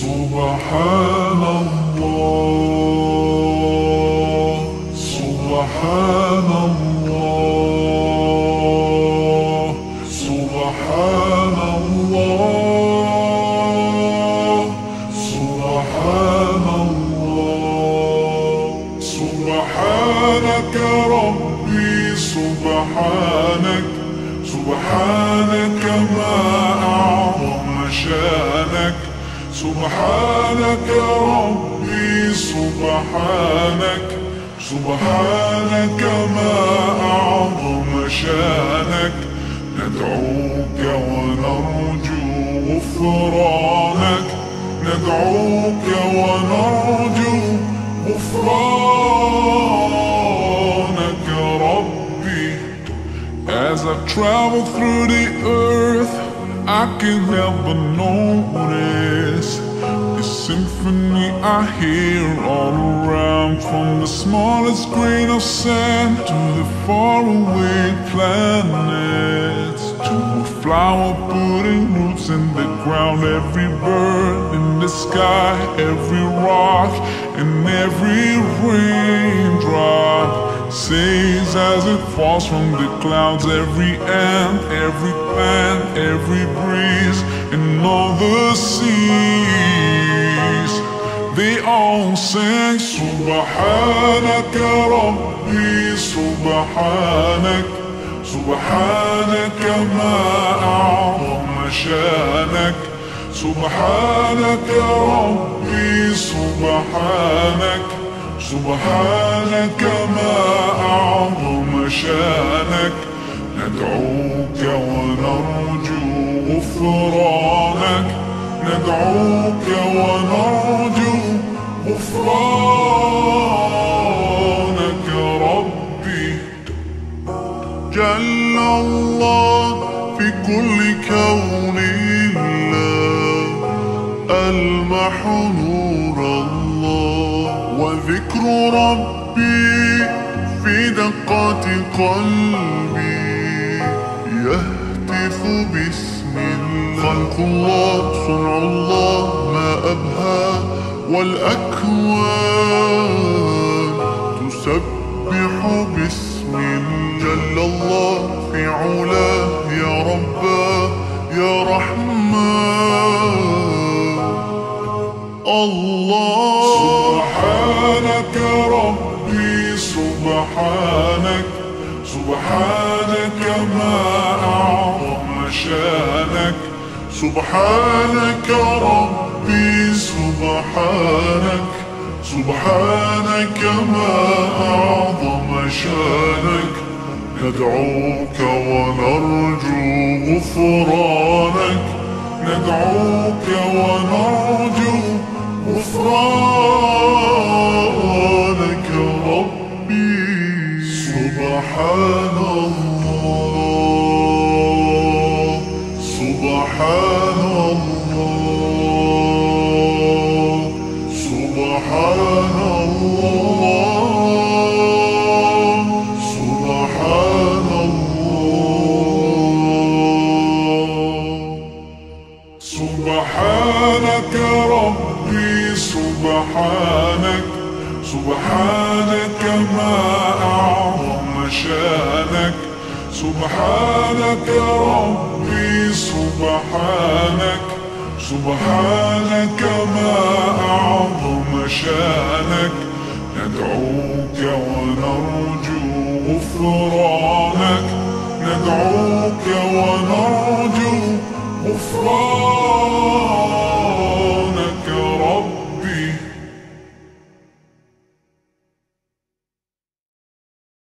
سبحان الله سبحان الله سبحان الله سبحان الله سبحانك ربي سبحانك سبحانك ما سبحانك ربي سبحانك. سبحانك ما أعظم شأنك. ندعوك ونرجو غفرانك. ندعوك ونرجو غفرانك ربي. As I travel through the earth I can help but notice I hear all around From the smallest grain of sand to the faraway planets To flower putting roots in the ground Every bird in the sky, every rock and every raindrop Says as it falls from the clouds Every ant, every plant, every breeze And all the seas Sing سبحانك ربي سبحانك سبحانك ما أعظم شأنك سبحانك ربي سبحانك سبحانك ما أعظم شأنك. ندعوك ونرجو غفرانك ندعوك ونرجو في كل كون الله ألمح نور الله. وذكر ربي في دقات قلبي يهتف باسم الله. خلق الله صنع الله ما أبهى والأكوان تسبح باسم جل الله في علاه. يا رباه يا رحمن. الله. سبحانك ربي سبحانك. سبحانك ما أعظم شأنك. سبحانك ربي سبحانك. سبحانك ما أعظم شأنك. ندعوك ونرجو غفرانك. ندعوك ونرجو غفرانك. ربي سبحان الله. سبحان سبحانك سبحانك ما أعظم شأنك. سبحانك ربي سبحانك. سبحانك ما أعظم شأنك. ندعوك ونرجو غفرانك.